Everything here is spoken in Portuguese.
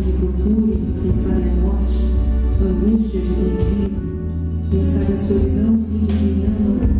de mais pensar me procure, morte, angústia de quem vive, pensar na solidão, fim de quem ama,